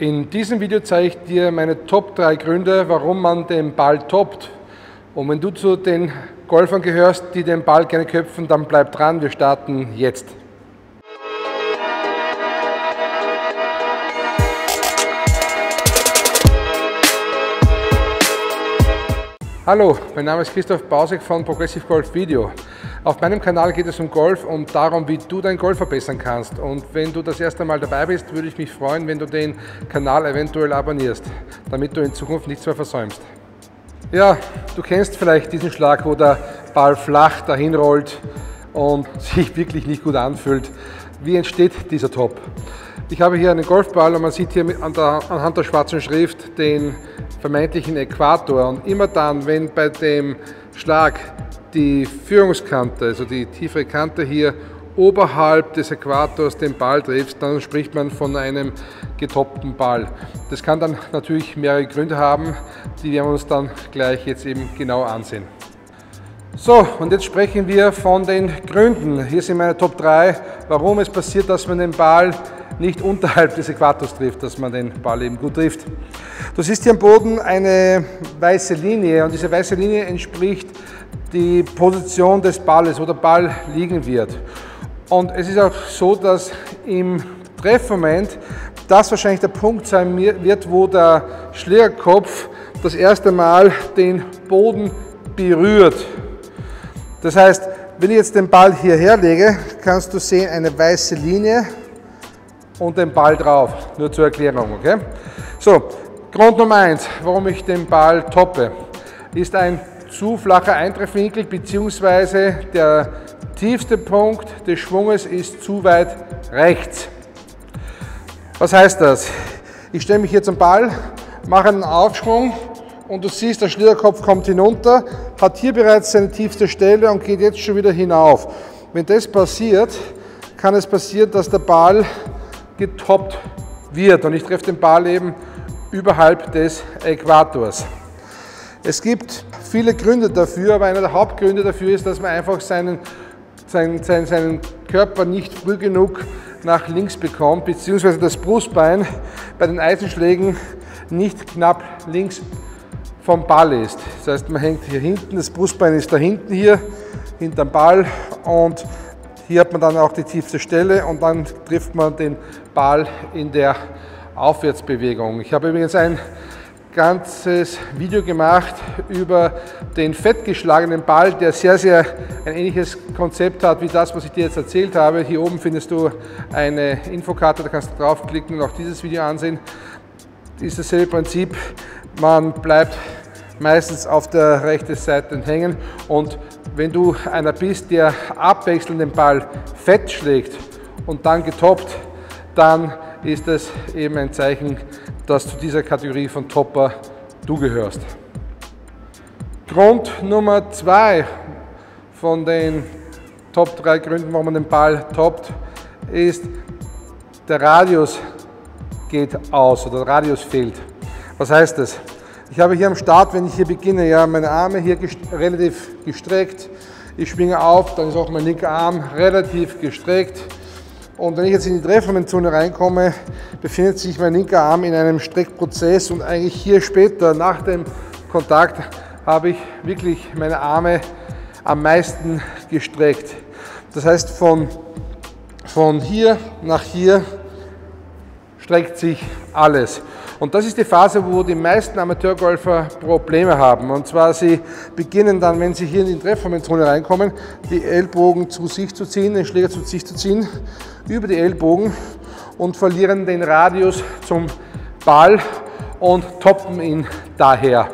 In diesem Video zeige ich dir meine Top 3 Gründe, warum man den Ball toppt. Und wenn du zu den Golfern gehörst, die den Ball gerne köpfen, dann bleib dran, wir starten jetzt. Hallo, mein Name ist Christoph Bausek von Progressive Golf Video. Auf meinem Kanal geht es um Golf und darum, wie du dein Golf verbessern kannst. Und wenn du das erste Mal dabei bist, würde ich mich freuen, wenn du den Kanal eventuell abonnierst, damit du in Zukunft nichts mehr versäumst. Ja, du kennst vielleicht diesen Schlag, wo der Ball flach dahin rollt und sich wirklich nicht gut anfühlt. Wie entsteht dieser Top? Ich habe hier einen Golfball und man sieht hier anhand der schwarzen Schrift den vermeintlichen Äquator. Und immer dann, wenn bei dem Schlag die Führungskante, also die tiefere Kante hier oberhalb des Äquators den Ball trifft, dann spricht man von einem getoppten Ball. Das kann dann natürlich mehrere Gründe haben, die werden wir uns dann gleich jetzt eben genau ansehen. So, und jetzt sprechen wir von den Gründen. Hier sind meine Top 3, warum es passiert, dass man den Ball nicht unterhalb des Äquators trifft, dass man den Ball eben gut trifft. Du siehst hier am Boden eine weiße Linie und diese weiße Linie entspricht die Position des Balles, wo der Ball liegen wird. Und es ist auch so, dass im Treffmoment das wahrscheinlich der Punkt sein wird, wo der Schlägerkopf das erste Mal den Boden berührt. Das heißt, wenn ich jetzt den Ball hierher lege, kannst du sehen eine weiße Linie und den Ball drauf. Nur zur Erklärung, okay? So, Grund Nummer eins, warum ich den Ball toppe, ist ein zu flacher Eintreffwinkel bzw. der tiefste Punkt des Schwunges ist zu weit rechts. Was heißt das? Ich stelle mich hier zum Ball, mache einen Aufschwung und du siehst, der Schlitterkopf kommt hinunter, hat hier bereits seine tiefste Stelle und geht jetzt schon wieder hinauf. Wenn das passiert, kann es passieren, dass der Ball getoppt wird und ich treffe den Ball eben überhalb des Äquators. Es gibt viele Gründe dafür, aber einer der Hauptgründe dafür ist, dass man einfach seinen, seinen, seinen, seinen Körper nicht früh genug nach links bekommt, beziehungsweise das Brustbein bei den Eisenschlägen nicht knapp links vom Ball ist. Das heißt, man hängt hier hinten, das Brustbein ist da hinten hier, hinterm Ball und hier hat man dann auch die tiefste Stelle und dann trifft man den Ball in der Aufwärtsbewegung. Ich habe übrigens ein ganzes Video gemacht über den fettgeschlagenen Ball, der sehr, sehr ein ähnliches Konzept hat wie das, was ich dir jetzt erzählt habe. Hier oben findest du eine Infokarte, da kannst du draufklicken und auch dieses Video ansehen. Das ist dasselbe Prinzip. Man bleibt meistens auf der rechten Seite hängen und wenn du einer bist, der abwechselnd den Ball fett schlägt und dann getoppt, dann ist es eben ein Zeichen, dass zu dieser Kategorie von Topper du gehörst. Grund Nummer zwei von den Top 3 Gründen, warum man den Ball toppt, ist, der Radius geht aus oder der Radius fehlt. Was heißt das? Ich habe hier am Start, wenn ich hier beginne, ja, meine Arme hier gest relativ gestreckt. Ich schwinge auf, dann ist auch mein linker Arm relativ gestreckt. Und wenn ich jetzt in die Treffermenzone reinkomme, befindet sich mein linker Arm in einem Streckprozess und eigentlich hier später nach dem Kontakt habe ich wirklich meine Arme am meisten gestreckt. Das heißt, von, von hier nach hier streckt sich alles. Und das ist die Phase, wo die meisten Amateurgolfer Probleme haben. Und zwar, sie beginnen dann, wenn sie hier in die Treffermenzone reinkommen, die Ellbogen zu sich zu ziehen, den Schläger zu sich zu ziehen, über die Ellbogen und verlieren den Radius zum Ball und toppen ihn daher.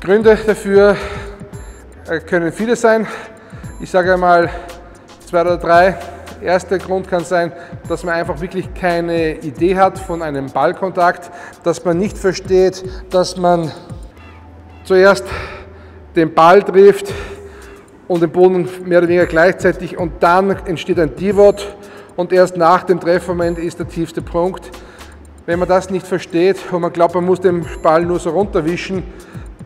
Gründe dafür äh, können viele sein. Ich sage einmal zwei oder drei. Erster Grund kann sein, dass man einfach wirklich keine Idee hat von einem Ballkontakt, dass man nicht versteht, dass man zuerst den Ball trifft und den Boden mehr oder weniger gleichzeitig und dann entsteht ein Divot und erst nach dem Treffmoment ist der tiefste Punkt. Wenn man das nicht versteht und man glaubt, man muss den Ball nur so runterwischen,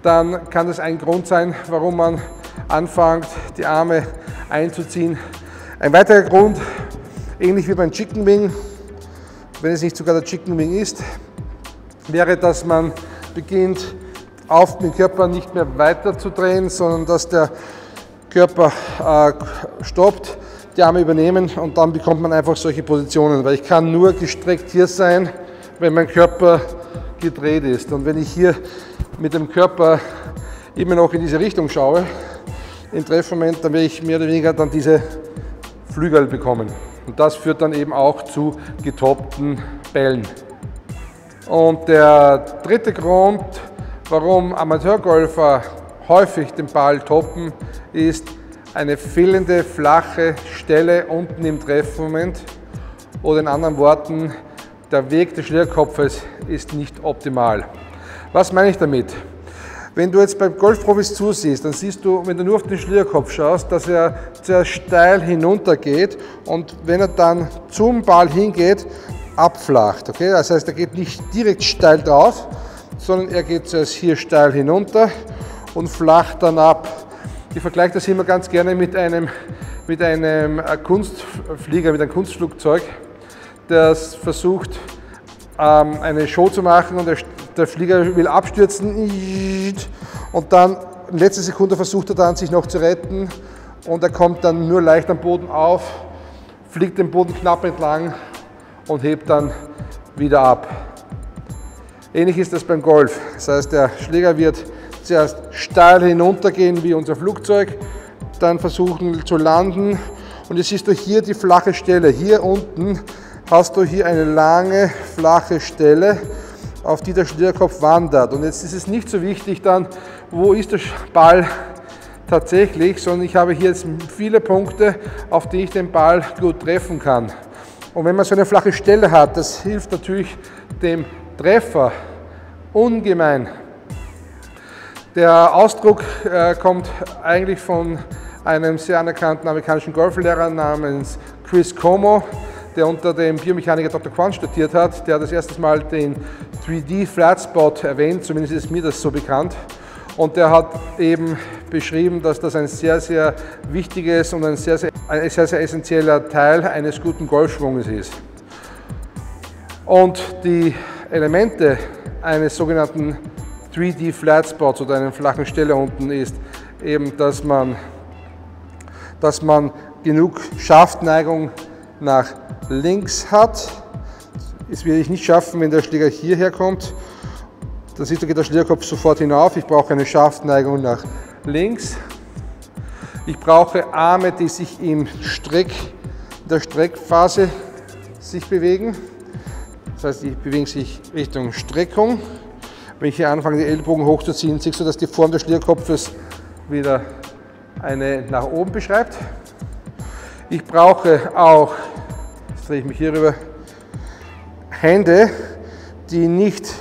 dann kann das ein Grund sein, warum man anfängt, die Arme einzuziehen ein weiterer Grund, ähnlich wie beim Chicken Wing, wenn es nicht sogar der Chicken Wing ist, wäre, dass man beginnt, auf den Körper nicht mehr weiter zu drehen, sondern dass der Körper äh, stoppt, die Arme übernehmen und dann bekommt man einfach solche Positionen, weil ich kann nur gestreckt hier sein, wenn mein Körper gedreht ist. Und wenn ich hier mit dem Körper immer noch in diese Richtung schaue, im Treffmoment, dann werde ich mehr oder weniger dann diese Flügel bekommen. Und das führt dann eben auch zu getoppten Bällen. Und der dritte Grund, warum Amateurgolfer häufig den Ball toppen, ist eine fehlende flache Stelle unten im Treffmoment oder in anderen Worten, der Weg des Schlierkopfes ist nicht optimal. Was meine ich damit? Wenn du jetzt beim Golfprofis zusiehst, dann siehst du, wenn du nur auf den Schlierkopf schaust, dass er sehr steil hinunter geht und wenn er dann zum Ball hingeht, abflacht. Okay? Das heißt, er geht nicht direkt steil drauf, sondern er geht zuerst hier steil hinunter und flacht dann ab. Ich vergleiche das immer ganz gerne mit einem, mit einem äh, Kunstflieger, mit einem Kunstflugzeug, das versucht, ähm, eine Show zu machen und der, der Flieger will abstürzen und dann in letzter Sekunde versucht er dann, sich noch zu retten und er kommt dann nur leicht am Boden auf, fliegt den Boden knapp entlang und hebt dann wieder ab. Ähnlich ist das beim Golf. Das heißt, der Schläger wird zuerst steil hinuntergehen wie unser Flugzeug, dann versuchen zu landen. Und jetzt siehst du hier die flache Stelle. Hier unten hast du hier eine lange, flache Stelle, auf die der Schlierkopf wandert. Und jetzt ist es nicht so wichtig dann, wo ist der Ball tatsächlich, sondern ich habe hier jetzt viele Punkte, auf die ich den Ball gut treffen kann. Und wenn man so eine flache Stelle hat, das hilft natürlich dem Treffer ungemein. Der Ausdruck äh, kommt eigentlich von einem sehr anerkannten amerikanischen Golflehrer namens Chris Como, der unter dem Biomechaniker Dr. Quan studiert hat. Der das erste Mal den 3D Flat Spot erwähnt, zumindest ist mir das so bekannt. Und der hat eben beschrieben, dass das ein sehr, sehr wichtiges und ein sehr, sehr, ein sehr, sehr essentieller Teil eines guten Golfschwunges ist. Und die Elemente eines sogenannten 3D Flat Spots oder einer flachen Stelle unten ist eben, dass man, dass man genug Schaftneigung nach links hat. Das werde ich nicht schaffen, wenn der Schläger hierher kommt. Da siehst du, geht der Schlägerkopf sofort hinauf. Ich brauche eine Schaftneigung nach links. Ich brauche Arme, die sich im Streck, in der Streckphase sich bewegen. Das heißt, die bewegen sich Richtung Streckung. Wenn ich hier anfange, die Ellbogen hochzuziehen, siehst du, dass die Form des Schlierkopfes wieder eine nach oben beschreibt. Ich brauche auch, drehe ich mich hier rüber, Hände, die nicht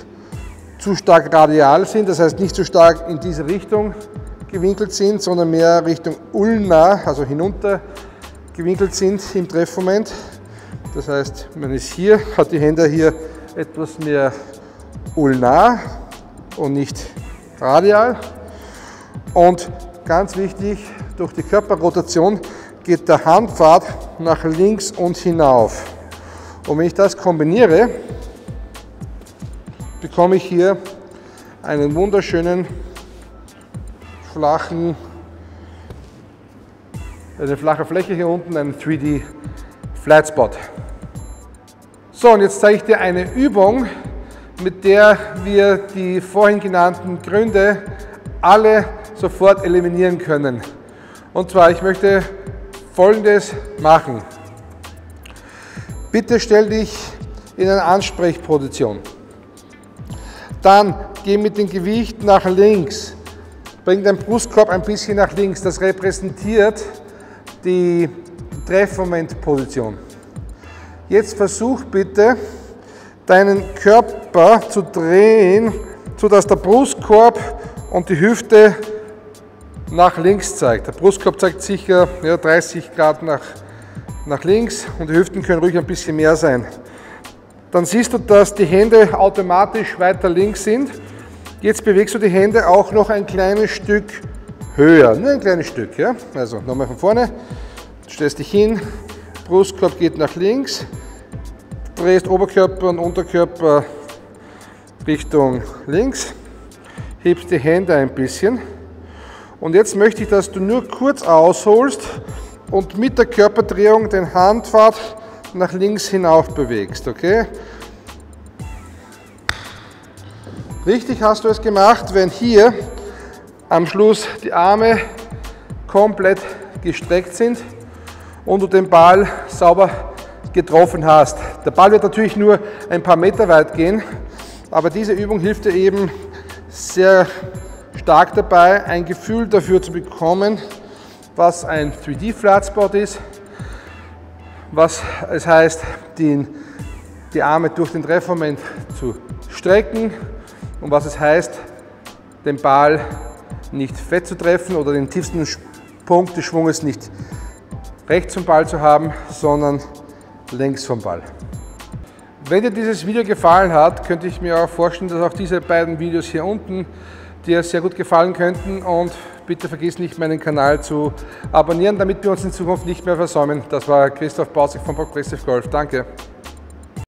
zu stark radial sind, das heißt nicht zu stark in diese Richtung gewinkelt sind, sondern mehr Richtung ulnar, also hinunter gewinkelt sind im Treffmoment. Das heißt, man ist hier, hat die Hände hier etwas mehr ulnar und nicht radial. Und ganz wichtig, durch die Körperrotation geht der Handpfad nach links und hinauf. Und wenn ich das kombiniere, bekomme ich hier einen wunderschönen flachen, eine flache Fläche hier unten, einen 3D Flat Spot. So, und jetzt zeige ich dir eine Übung, mit der wir die vorhin genannten Gründe alle sofort eliminieren können. Und zwar, ich möchte Folgendes machen. Bitte stell dich in eine Ansprechposition. Dann geh mit dem Gewicht nach links. Bring deinen Brustkorb ein bisschen nach links. Das repräsentiert die Treffmomentposition. Jetzt versuch bitte, deinen Körper zu drehen, sodass der Brustkorb und die Hüfte nach links zeigt. Der Brustkorb zeigt sicher ja, 30 Grad nach, nach links und die Hüften können ruhig ein bisschen mehr sein. Dann siehst du, dass die Hände automatisch weiter links sind. Jetzt bewegst du die Hände auch noch ein kleines Stück höher, nur ein kleines Stück. Ja? Also nochmal von vorne, du stellst dich hin, Brustkorb geht nach links, drehst Oberkörper und Unterkörper Richtung links, hebst die Hände ein bisschen und jetzt möchte ich, dass du nur kurz ausholst und mit der Körperdrehung den Handpfad nach links hinauf bewegst, okay? Richtig hast du es gemacht, wenn hier am Schluss die Arme komplett gestreckt sind und du den Ball sauber getroffen hast. Der Ball wird natürlich nur ein paar Meter weit gehen, aber diese Übung hilft dir eben sehr stark dabei, ein Gefühl dafür zu bekommen, was ein 3D-Flatspot ist, was es heißt, die, die Arme durch den Treffmoment zu strecken und was es heißt, den Ball nicht fett zu treffen oder den tiefsten Punkt des Schwunges nicht rechts vom Ball zu haben, sondern längs vom Ball. Wenn dir dieses Video gefallen hat, könnte ich mir auch vorstellen, dass auch diese beiden Videos hier unten dir sehr gut gefallen könnten und bitte vergiss nicht meinen Kanal zu abonnieren, damit wir uns in Zukunft nicht mehr versäumen. Das war Christoph Bausig von Progressive Golf. Danke.